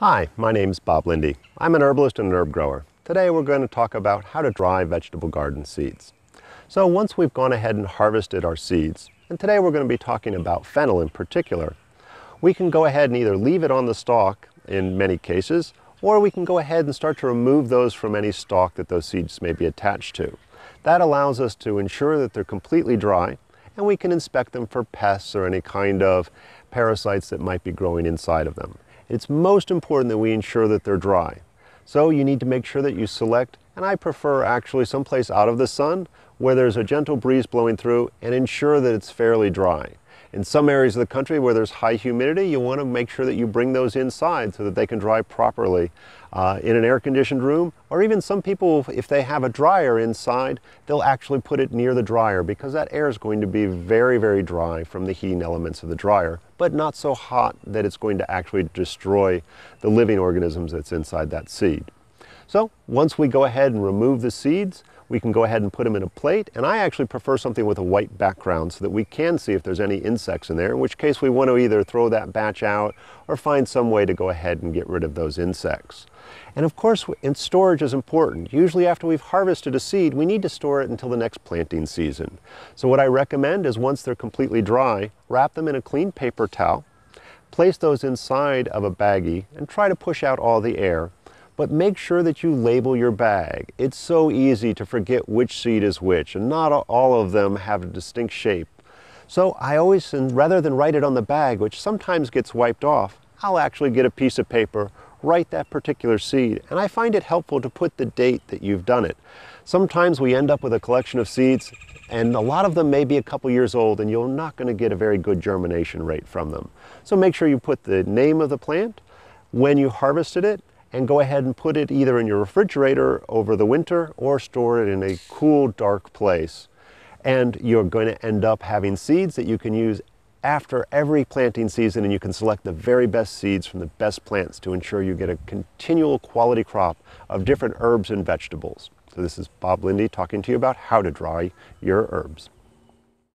Hi, my name is Bob Linde. I'm an herbalist and an herb grower. Today we're going to talk about how to dry vegetable garden seeds. So once we've gone ahead and harvested our seeds, and today we're going to be talking about fennel in particular, we can go ahead and either leave it on the stalk in many cases, or we can go ahead and start to remove those from any stalk that those seeds may be attached to. That allows us to ensure that they're completely dry and we can inspect them for pests or any kind of parasites that might be growing inside of them. It's most important that we ensure that they're dry. So you need to make sure that you select, and I prefer actually someplace out of the sun where there's a gentle breeze blowing through and ensure that it's fairly dry. In some areas of the country where there's high humidity, you want to make sure that you bring those inside so that they can dry properly uh, in an air-conditioned room. Or even some people, if they have a dryer inside, they'll actually put it near the dryer because that air is going to be very, very dry from the heating elements of the dryer, but not so hot that it's going to actually destroy the living organisms that's inside that seed. So once we go ahead and remove the seeds, we can go ahead and put them in a plate. And I actually prefer something with a white background so that we can see if there's any insects in there, in which case we want to either throw that batch out or find some way to go ahead and get rid of those insects. And of course, in storage is important. Usually after we've harvested a seed, we need to store it until the next planting season. So what I recommend is once they're completely dry, wrap them in a clean paper towel, place those inside of a baggie and try to push out all the air but make sure that you label your bag. It's so easy to forget which seed is which, and not all of them have a distinct shape. So I always, rather than write it on the bag, which sometimes gets wiped off, I'll actually get a piece of paper, write that particular seed, and I find it helpful to put the date that you've done it. Sometimes we end up with a collection of seeds and a lot of them may be a couple years old and you're not going to get a very good germination rate from them. So make sure you put the name of the plant, when you harvested it, and go ahead and put it either in your refrigerator over the winter or store it in a cool, dark place. And you're going to end up having seeds that you can use after every planting season and you can select the very best seeds from the best plants to ensure you get a continual quality crop of different herbs and vegetables. So this is Bob Linde talking to you about how to dry your herbs.